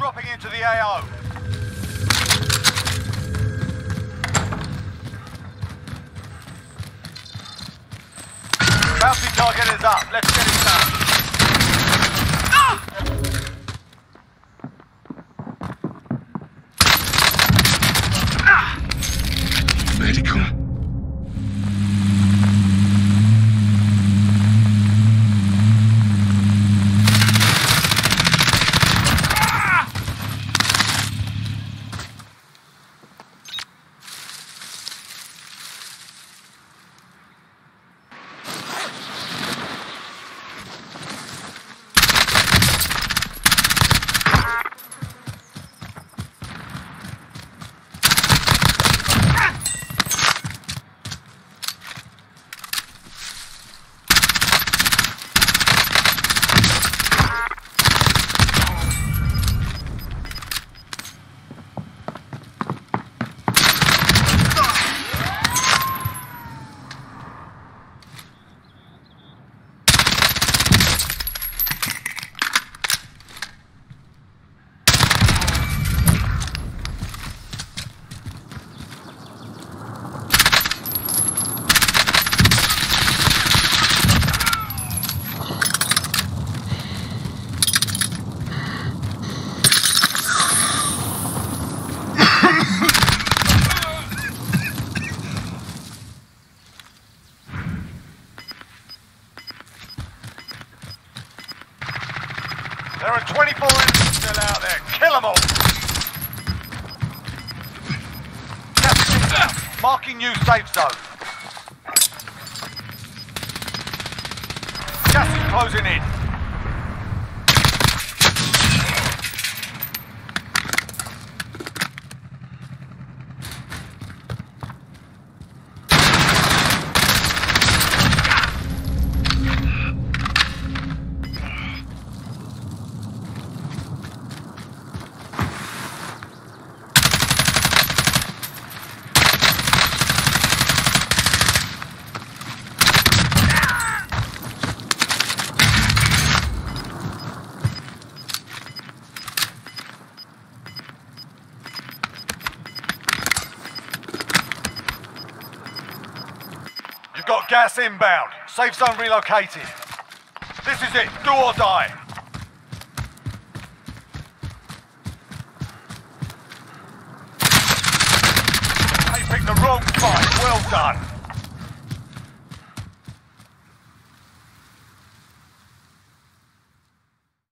dropping into the AO. Bounty target is up. Let's get it done. Medical. There are 24 enemies still out there. Kill them all. Marking new safe zone. Gas is closing in. Got gas inbound. Safe zone relocated. This is it. Do or die. They the wrong fight. Well done.